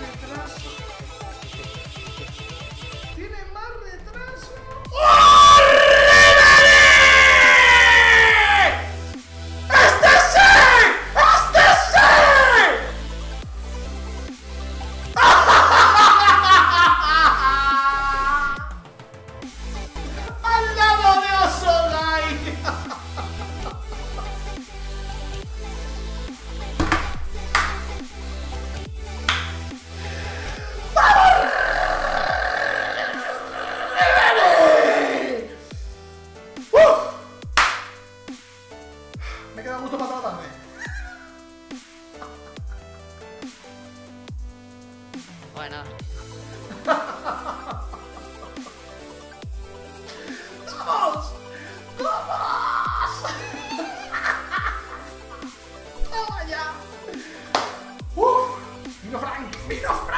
detrás. Me queda gusto para la tarde. Bueno. ¡Vamos! ¡Vamos! ¡Toma ya! ¡Uf! ¡Vino Frank! ¡Vino Frank!